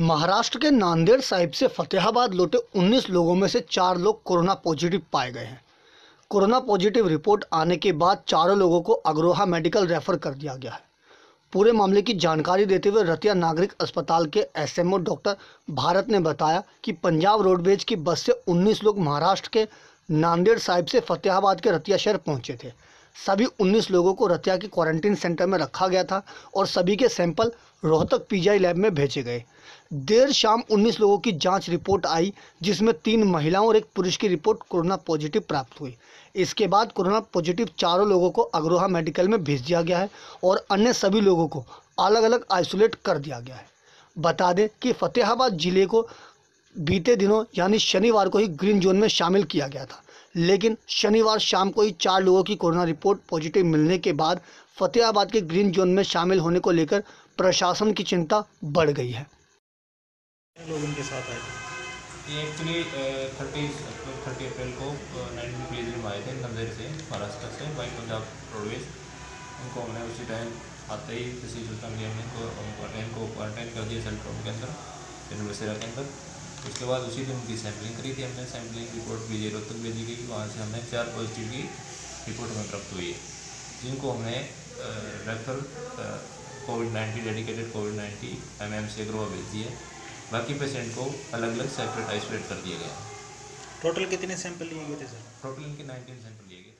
महाराष्ट्र के नांदेड़ साहिब से फतेहाबाद लौटे 19 लोगों में से चार लोग कोरोना पॉजिटिव पाए गए हैं। कोरोना पॉजिटिव रिपोर्ट आने के बाद चारों लोगों को अग्रोहा मेडिकल रेफर कर दिया गया है। पूरे मामले की जानकारी देते हुए रतिया नागरिक अस्पताल के एसएमओ डॉक्टर भारत ने बताया कि पंजाब रोडवेज़ की बस से 19 लोग महाराष्ट्र के नांदेड़ साहिब से फतेहाबाद के रतिया शहर पहुँचे थे। सभी 19 लोगों को रतिया के क्वारंटीन सेंटर में रखा गया था और सभी के सैंपल रोहतक पीजीआई लैब में भेजे गए। देर शाम 19 लोगों की जाँच रिपोर्ट आई, जिसमें तीन महिलाओं और एक पुरुष की रिपोर्ट कोरोना पॉजिटिव प्राप्त हुई। इसके बाद कोरोना पॉजिटिव चारों लोगों को अग्रोहा मेडिकल में भेज दिया गया है और अन्य सभी लोगों को अलग अलग आइसोलेट कर दिया गया है। बता दें कि फतेहाबाद ज़िले को बीते दिनों, यानी शनिवार को ही ग्रीन जोन में शामिल किया गया था। लेकिन शनिवार शाम को ही चार लोगों की कोरोना रिपोर्ट पॉजिटिव मिलने के बाद फतेहाबाद के ग्रीन जोन में शामिल होने को लेकर प्रशासन की चिंता बढ़ गई है। लोग उनके साथ आए ये एक्चुअली थर्टी थर्टी अप्रैल को नाइन्टी प्लेज में आए थे नंदेड़ से महाराष्ट्र से बाई पंजाब रोडवेज़ उनको हमने उसी टाइम आते ही किसी हमने इनको इनको क्वारंटाइन कर दिया सेंटर के अंदर यूनिवर्सिटी के अंदर। उसके बाद उसी दिन उनकी सैम्पलिंग करी थी हमने सैम्पलिंग रिपोर्ट भेजी रोहतक भेजी गई वहाँ से हमने चार पॉजिटिव की रिपोर्ट हमें प्राप्त हुई है जिनको हमने refer Covid nineteen dedicated Covid nineteen M M से ग्रोह भेज दी है। बाकी पेशेंट को अलग अलग सेपरेट आइसोलेट कर दिया गया टोटल कितने सैंपल लिए गए थे सर टोटल इनके 19 सैंपल लिए गए।